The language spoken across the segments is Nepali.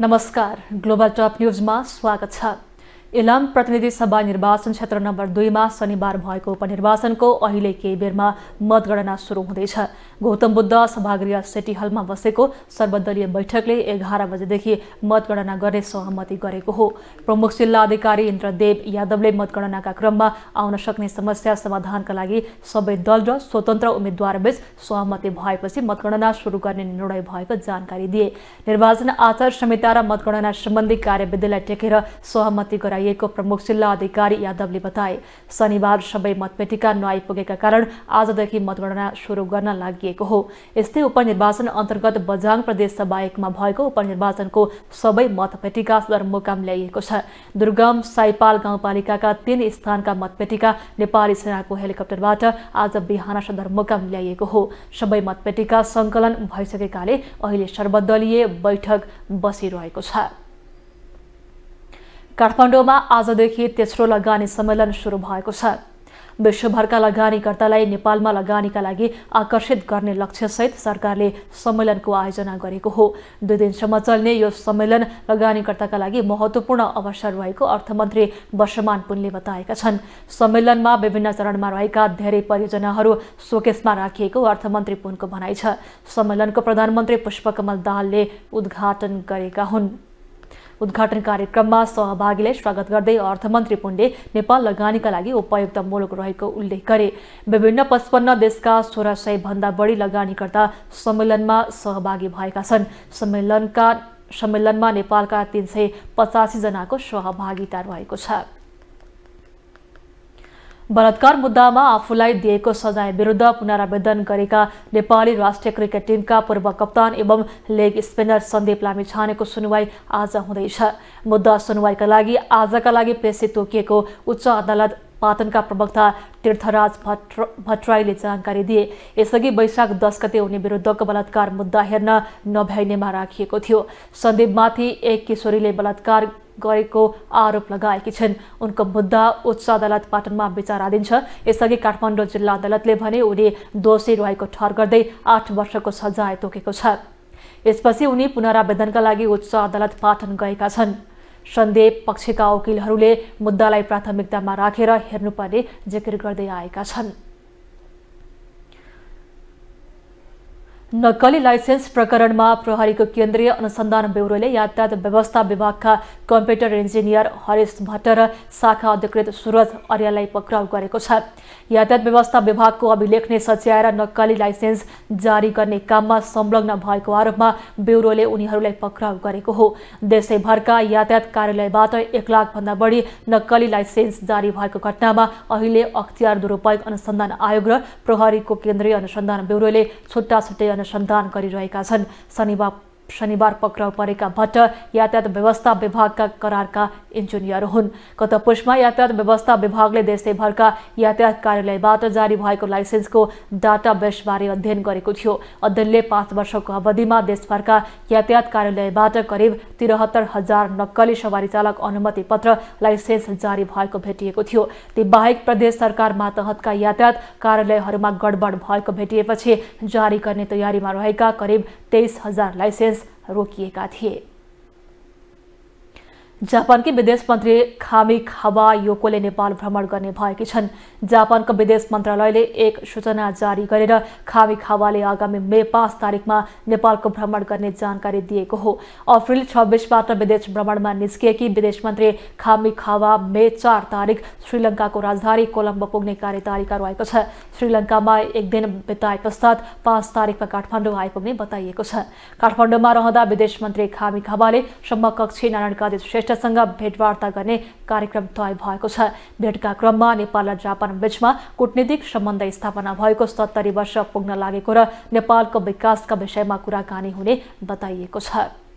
नमस्कार ग्लोबल टप न्युजमा स्वागत छ। इलाम प्रतिनिधि सभा निर्वाचन क्षेत्र नम्बर दुईमा शनिबार भएको उपनिर्वाचनको अहिले केही बेरमा मतगणना सुरु हुँदैछ। गौतम बुद्ध सभागृह सिटी हलमा बसेको सर्वदलीय बैठकले एघार बजेदेखि मतगणना गर्ने सहमति गरेको हो। प्रमुख जिल्ला अधिकारी इन्द्रदेव यादवले मतगणनाका क्रममा आउन सक्ने समस्या समाधानका लागि सबै दल र स्वतन्त्र उम्मेद्वारबीच सहमति भएपछि मतगणना सुरु गर्ने निर्णय भएको जानकारी दिए। निर्वाचन आचार संहिता र मतगणना सम्बन्धी कार्यविधिलाई टेकेर सहमति गराइ गराइएको प्रमुख जिल्ला अधिकारी यादवले बताए शनिबार सबै मतपेटिका नआइपुगेका कारण आजदेखि मतगणना सुरु गर्न लागि हो यस्तै उपनिर्वाचन अन्तर्गत प्रदेश सभा एकमा भएको उपनिर्वाचनको सबै मतपेटिका सदरमुकाम ल्याइएको छ दुर्गम साइपाल गाउँपालिकाका तीन स्थानका मतपेटिका नेपाली सेनाको हेलिकप्टरबाट आज बिहान सदरमुकाम ल्याइएको हो सबै मतपेटिका सङ्कलन भइसकेकाले अहिले सर्वदलीय बैठक बसिरहेको छ काठमाडौँमा आजदेखि तेस्रो लगानी सम्मेलन सुरु भएको छ। विश्वभरका लगानीकर्तालाई नेपालमा लगानीका लागि आकर्षित गर्ने लक्ष्यसहित सरकारले सम्मेलनको आयोजना गरेको हो। दुई दिनसम्म चल्ने यो सम्मेलन लगानीकर्ताका लागि महत्त्वपूर्ण अवसर रहेको अर्थमन्त्री वर्षमान पुनले बताएका छन्। सम्मेलनमा विभिन्न चरणमा रहेका धेरै परियोजनाहरू सोकेसमा राखिएको अर्थमन्त्री पुनको भनाइ छ। सम्मेलनको प्रधानमन्त्री पुष्पकमल दाहालले उद्घाटन गरेका हुन्। उद्घाटन कार्यक्रममा सहभागीलाई स्वागत गर्दै अर्थमन्त्री पुण्डे नेपाल लगानीका लागि उपयुक्त मुलुक रहेको उल्लेख गरे। विभिन्न पचपन्न देशका सोह्र सय भन्दा बढी लगानीकर्ता सम्मेलनमा सहभागी भएका छन्। सम्मेलनका सम्मेलनमा नेपालका तिन सय पचासीजनाको सहभागिता रहेको छ। बलात्कार मुद्दामा आफूलाई दिएको सजाय विरुद्ध पुनरावेदन गरेका नेपाली राष्ट्रिय क्रिकेट टिमका पूर्व कप्तान एवं लेग स्पिनर सन्दीप लामिछानेको सुनवाई आज हुँदैछ। मुद्दा सुनवाईका लागि आजका लागि पेशी तोकिएको उच्च अदालत पाटनका प्रवक्ता तीर्थराज भट्ट भट्टराईले जानकारी दिए। यसअघि वैशाख दस गते उनी विरुद्धको बलात्कार मुद्दा हेर्न नभ्याइनेमा राखिएको थियो। सन्दीपमाथि एक किशोरीले बलात्कार गरेको आरोप लगाएकी छिन्। उनको मुद्दा उच्च अदालत पाटनमा विचाराधीन छ यसअघि काठमाडौँ जिल्ला अदालतले भने उनी दोषी रहेको ठहर गर्दै आठ वर्षको सजाय तोकेको छ। यसपछि उनी पुनरावेदनका लागि उच्च अदालत पाटन गएका छन्। सन्देह पक्षका वकिलहरूले मुद्दालाई प्राथमिकतामा राखेर हेर्नुपर्ने जिकिर गर्दै आएका छन्। नक्कली लाइसेन्स प्रकरणमा प्रहरीको केन्द्रीय अनुसन्धान ब्युरोले यातायात व्यवस्था विभागका कम्प्युटर इन्जिनियर हरेश भट्ट र शाखा अधिकृत सुरज अर्याललाई पक्राउ गरेको छ। यातायात व्यवस्था विभागको अभिलेख नै सच्याएर नक्कली लाइसेन्स जारी गर्ने काममा संलग्न भएको आरोपमा ब्युरोले उनीहरूलाई पक्राउ गरेको हो। देशैभरका यातायात कार्यालयबाट एक लाखभन्दा बढी नक्कली लाइसेन्स जारी भएको घटनामा अहिले अख्तियार दुरुपयोग अनुसन्धान आयोग र प्रहरीको केन्द्रीय अनुसन्धान ब्युरोले छुट्टा छुट्टै अनुसन्धान गरिरहेका छन्। शनिबार शनिबार पक्राउ परेका भट्ट यातायात व्यवस्था विभागका करारका इन्जिनियर हुन्। गत पुषमा यातायात व्यवस्था विभागले देशैभरका यातायात कार्यालयबाट जारी भएको लाइसेन्सको डाटा बेसबारे अध्ययन गरेको थियो। अध्ययनले पाँच वर्षको अवधिमा देशभरका यातायात कार्यालयबाट करिब त्रिहत्तर हजार नक्कली सवारी चालक अनुमति पत्र लाइसेन्स जारी भएको भेटिएको थियो। ती बाहेक प्रदेश सरकार मातहतका यातायात कार्यालयहरूमा गडबड भएको भेटिएपछि जारी गर्ने तयारीमा रहेका करिब तेइस हजार लाइसेन्स रोकिएका थिए। जापानकी विदेश मन्त्री खामी खावा योकोले नेपाल भ्रमण गर्ने भएकी छन्। जापानको विदेश मन्त्रालयले एक सूचना जारी गरेर खामी खावाले आगामी मे पाँच तारिकमा नेपालको भ्रमण गर्ने जानकारी दिएको हो। अप्रिल छब्बिसबाट विदेश भ्रमणमा निस्किएकी विदेश मन्त्री खामी खावा मे चार तारिक श्रीलङ्काको राजधानी कोलम्बो पुग्ने कार्यतालिका रहेको छ। श्रीलङ्कामा एक दिन बिताए पश्चात पाँच तारिकमा काठमाडौँ आइपुग्ने बताइएको छ। काठमाडौँमा रहँदा विदेश मन्त्री खामी खावाले समकक्षी नारायण काजी श्रेष्ठ श्रेष्ठसँग भेटवार्ता गर्ने कार्यक्रम तय भएको छ। भेटका क्रममा नेपाल र जापान बीचमा कूटनीतिक सम्बन्ध स्थापना भएको सत्तरी वर्ष पुग्न लागेको र नेपालको विकासका विषयमा कुराकानी हुने बताइएको छ।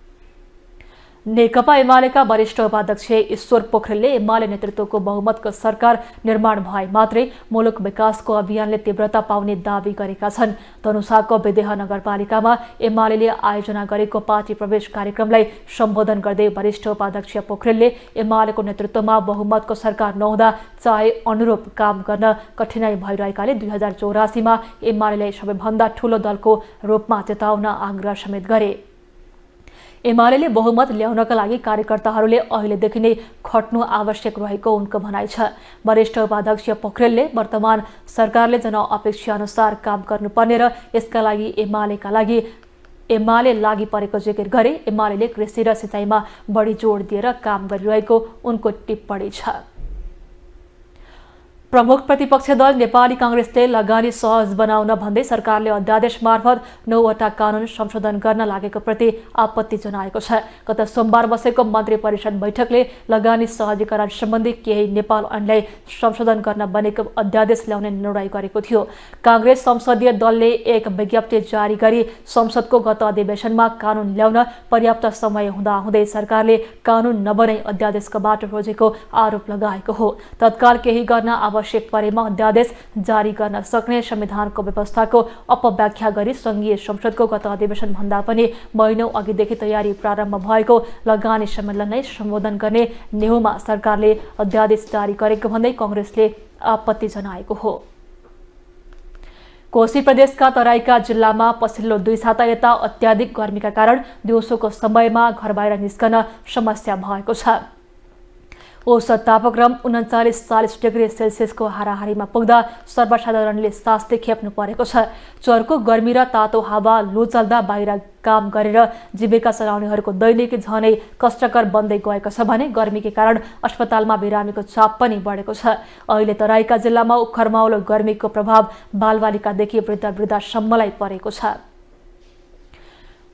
नेकपा एमालेका वरिष्ठ उपाध्यक्ष ईश्वर पोखरेलले एमाले नेतृत्वको बहुमतको सरकार निर्माण भए मात्रै मुलुक विकासको अभियानले तीव्रता पाउने दावी गरेका छन् धनुषाको विदेह नगरपालिकामा एमाले आयोजना गरेको पार्टी प्रवेश कार्यक्रमलाई सम्बोधन गर्दै वरिष्ठ उपाध्यक्ष पोखरेलले एमालेको नेतृत्वमा बहुमतको सरकार नहुँदा चाहे अनुरूप काम गर्न कठिनाई भइरहेकाले दुई हजार चौरासीमा एमाले सबैभन्दा ठूलो दलको रूपमा चेताउन आग्रह समेत गरे एमाले बहुमत ल्याउनका लागि कार्यकर्ताहरूले अहिलेदेखि नै खट्नु आवश्यक रहेको उनको भनाइ छ। वरिष्ठ उपाध्यक्ष पोखरेलले वर्तमान सरकारले जनअपेक्षा अनुसार काम गर्नुपर्ने र यसका लागि एमालेका लागि एमाले लागि परेको जिकिर गरे एमाले कृषि र सिँचाइमा बढी जोड दिएर काम गरिरहेको उनको टिप्पणी छ। प्रमुख प्रतिपक्ष दल नेपाली काङ्ग्रेसले लगानी सहज बनाउन भन्दै सरकारले अध्यादेश मार्फत नौवटा कानुन संशोधन गर्न लागेको प्रति आपत्ति जनाएको छ। गत सोमबार बसेको मन्त्री परिषद बैठकले लगानी सहजीकरण सम्बन्धी केही नेपाल ऐनलाई संशोधन गर्न बनेको अध्यादेश ल्याउने निर्णय गरेको थियो। काङ्ग्रेस संसदीय दलले एक विज्ञप्ति जारी गरी संसदको गत अधिवेशनमा कानुन ल्याउन पर्याप्त समय हुँदाहुँदै सरकारले कानुन नबनाई अध्यादेशको बाटो रोजेको आरोप लगाएको हो। तत्काल केही गर्न आवश्यक आवश्यक परेमा अध्यादेश जारी गर्न सक्ने संविधानको व्यवस्थाको अपव्याख्या गरी संघीय संसदको गत अधिवेशन भन्दा पनि महिनौ अघिदेखि तयारी प्रारम्भ भएको लगानी सम्मेलनलाई सम्बोधन गर्ने नेहुमा सरकारले अध्यादेश जारी गरेको भन्दै कङ्ग्रेसले आपत्ति जनाएको हो। कोशी प्रदेशका तराईका जिल्लामा पछिल्लो दुई साता यता अत्याधिक गर्मीका कारण दिउँसोको समयमा घर बाहिर निस्कन समस्या भएको छ। औसत तापक्रम उन्चालिस चालिस डिग्री सेल्सियसको हाराहारीमा पुग्दा सर्वसाधारणले सासले खेप्नु परेको छ। चर्को गर्मी र तातो हावा लु चल्दा बाहिर काम गरेर जीविका चलाउनेहरूको दैनिक झनै कष्टकर बन्दै गएको छ भने गर्मीकै कारण अस्पतालमा बिरामीको चाप पनि बढेको छ। अहिले तराईका जिल्लामा उखरमाउलो गर्मीको प्रभाव बालबालिकादेखि वृद्ध वृद्धासम्मलाई परेको छ।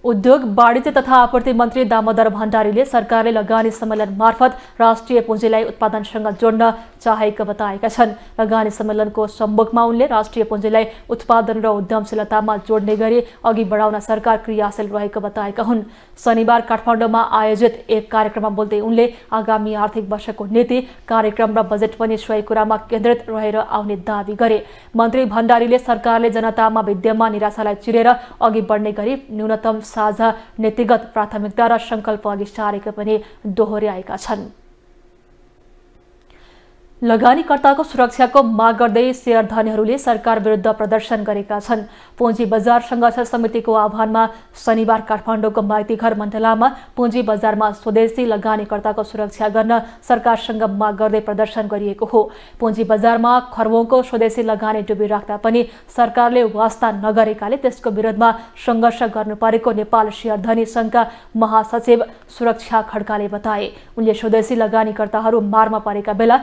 उद्योग वाणिज्य तथा आपूर्ति मन्त्री दामोदर भण्डारीले सरकारले लगानी सम्मेलन मार्फत राष्ट्रिय पुँजीलाई उत्पादनसँग जोड्न चाहेका बताएका छन्। लगानी सम्मेलनको सम्मुखमा उनले राष्ट्रिय पुँजीलाई उत्पादन र उद्यमशीलतामा जोड्ने गरी अघि बढाउन सरकार क्रियाशील रहेको बताएका हुन्। शनिबार काठमाडौँमा आयोजित एक कार्यक्रममा बोल्दै उनले आगामी आर्थिक वर्षको नीति कार्यक्रम र बजेट पनि सोही कुरामा केन्द्रित रहेर आउने दावी गरे। मन्त्री भण्डारीले सरकारले जनतामा विद्यमान निराशालाई चिरेर अघि बढ्ने गरी न्यूनतम साझा नीतिगत प्राथमिकता र सङ्कल्प अघि सारेको पनि दोहोर्याएका छन्। लगानीकर्ताको सुरक्षाको माग गर्दै सेयर धनीहरूले सरकार विरुद्ध प्रदर्शन गरेका छन्। पुँजी बजार सङ्घर्ष समितिको आह्वानमा शनिबार काठमाडौँको माइतीघर मण्डलामा पुँजी बजारमा स्वदेशी लगानीकर्ताको सुरक्षा गर्न सरकारसँग माग गर्दै प्रदर्शन गरिएको हो। पुँजी बजारमा खर्बौँको स्वदेशी लगानी डुबिराख्दा पनि सरकारले वास्ता नगरेकाले त्यसको विरोधमा सङ्घर्ष गर्नु परेको नेपाल धनी सङ्घका महासचिव सुरक्षा खड्काले बताए। उनले स्वदेशी लगानीकर्ताहरू मारमा परेका बेला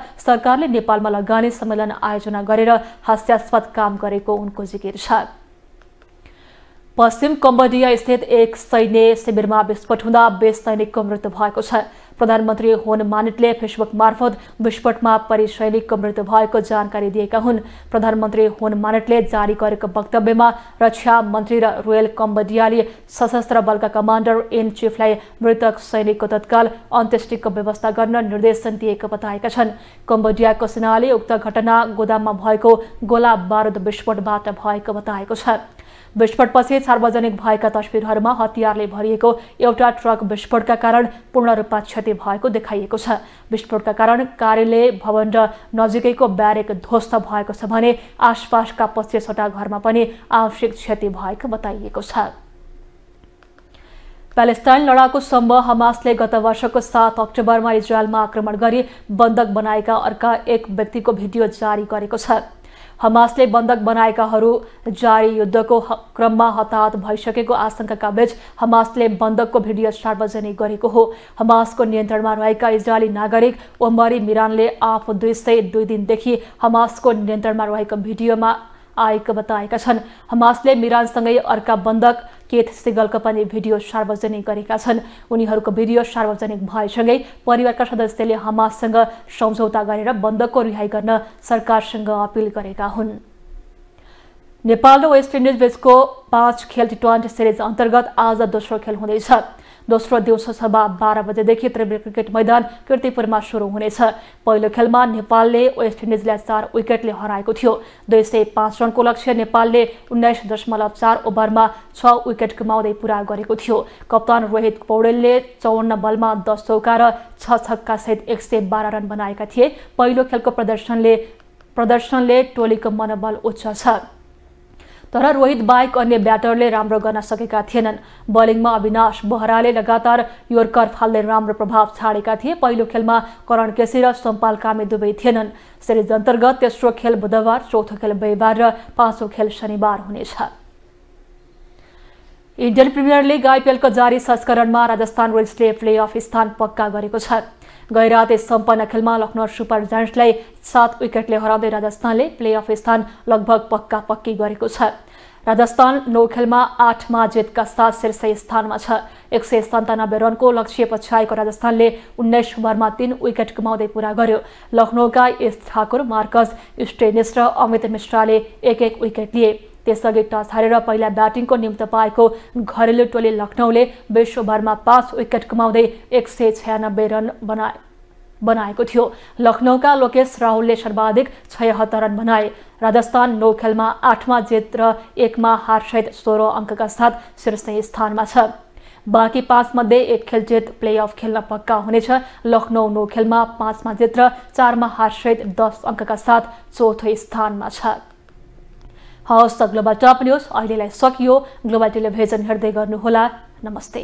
सरकारले नेपालमा लगानी सम्मेलन आयोजना गरेर हास्यास्पद काम गरेको उनको जिकिर छ। पश्चिम कम्बोडिया स्थित एक सैन्य शिविरमा विस्फोट हुँदा बेस सैनिकको मृत्यु भएको छ। प्रधानमन्त्री होन मानिटले फेसबुक मार्फत विस्फोटमा परि सैनिकको मृत्यु भएको जानकारी दिएका हुन्। प्रधानमन्त्री होन मानिटले जारी गरेको वक्तव्यमा रक्षा मन्त्री र रोयल कम्बोडियाले सशस्त्र बलका कमान्डर इन चिफलाई मृतक सैनिकको तत्काल अन्त्येष्टिको व्यवस्था गर्न निर्देशन दिएको बताएका छन्। कम्बोडियाको सेनाले उक्त घटना गोदाममा भएको गोला बारुद विस्फोटबाट भएको बताएको छ। विस्फोटपछि सार्वजनिक भएका तस्विरहरूमा हतियारले भरिएको एउटा ट्रक विस्फोटका कारण पूर्ण रूपमा क्षति भएको देखाइएको छ। विस्फोटका कारण कार्यालय भवन र नजिकैको ब्यारेक ध्वस्त भएको छ भने आसपासका पच्चिसवटा घरमा पनि आंशिक क्षति भएको बताइएको छ। प्यालेस्टाइन लडाकु समूह हमासले गत वर्षको सात अक्टोबरमा इजरायलमा आक्रमण गरी बन्धक बनाएका अर्का एक व्यक्तिको भिडियो जारी गरेको छ। हमासले बन्धक बनाएकाहरू जारी युद्धको क्रममा हताहत भइसकेको आशंकाका बीच हमासले बन्धकको भिडियो सार्वजनिक गरेको हो। हमासको नियन्त्रणमा रहेका इजरायली नागरिक ओमरी मिरानले आफ दुई सय दुई दिनदेखि हमासको नियन्त्रणमा रहेको भिडियोमा आएको बताएका छन्। हमासले मिरानसँगै अर्का बन्धक केथ सिगलको पनि भिडियो सार्वजनिक गरेका छन्। उनीहरूको भिडियो सार्वजनिक भएसँगै परिवारका सदस्यले हमाससँग सम्झौता गरेर बन्दको रिहाई गर्न सरकारसँग अपिल गरेका हुन्। नेपाल र वेस्ट इन्डिज बीचको पाँच खेल टी ट्वेन्टी सिरिज अन्तर्गत आज दोस्रो खेल हुँदैछ। दोस्रो दिउँसो सभा बाह्र बजेदेखि त्रिवेणी क्रिकेट मैदान किर्तिपुरमा सुरु हुनेछ। पहिलो खेलमा नेपालले वेस्ट इन्डिजलाई चार विकेटले हराएको थियो। दुई सय पाँच रनको लक्ष्य नेपालले उन्नाइस दशमलव चार ओभरमा छ विकेट गुमाउँदै पुरा गरेको थियो। कप्तान रोहित पौडेलले चौन्न बलमा दस चौका र छ छक्कासहित एक सय बाह्र रन बनाएका थिए। पहिलो खेलको प्रदर्शनले प्रदर्शनले टोलीको मनोबल उच्च छ। तर रोहित बाहेक अन्य ब्याटरले राम्रो गर्न सकेका थिएनन्। बलिङमा अविनाश बोहराले लगातार योर्कर फाल्दै राम्रो प्रभाव छाडेका थिए। पहिलो खेलमा करण केसी र सम्पाल कामे दुवै थिएनन्। सिरिज अन्तर्गत तेस्रो खेल बुधबार चौथो खेल बिहिबार र पाँचौँ खेल शनिबार हुनेछ। इन्डियन प्रिमियर लिग आइपिएलको जारी संस्करणमा राजस्थान रोयल्सले प्ले अफ स्थान पक्का गरेको छ। गैराते सम्पन्न खेलमा लखनऊ सुपर जायन्ट्सलाई सात विकेटले हराउँदै राजस्थानले प्ले अफ स्थान लगभग पक्का पक्की गरेको छ। राजस्थान नौ खेलमा आठमा जितका साथ शीर्ष स्थानमा छ। एक सय सन्तानब्बे रनको लक्ष्य पछ्याएको राजस्थानले उन्नाइस ओभरमा तीन विकेट गुमाउँदै पुरा गर्यो। लखनऊका एस ठाकुर मार्कस स्टेनिस र अमित मिश्राले एक एक विकेट लिए। त्यसअघि टस हारेर पहिला ब्याटिङको निम्त पाएको घरेलु टोली लखनऊले बिस ओभरमा पाँच विकेट गुमाउँदै एक सय छयानब्बे रन बनाए बनाएको थियो। लखनऊका लोकेश राहुलले सर्वाधिक छयहत्तर रन बनाए। राजस्थान नौ खेलमा आठमा जित र एकमा हारसहित सोह्र अङ्कका साथ शीर्ष स्थानमा छ। बाँकी पाँचमध्ये एक खेल जित प्लेअफ खेल्न पक्का हुनेछ। लखनऊ नौ खेलमा पाँचमा जित र चारमा हारसहित दस अङ्कका साथ चौथो स्थानमा छ। हवस् त ग्लोबल टप न्युज अहिलेलाई सकियो। ग्लोबल टेलिभिजन हेर्दै गर्नुहोला। नमस्ते।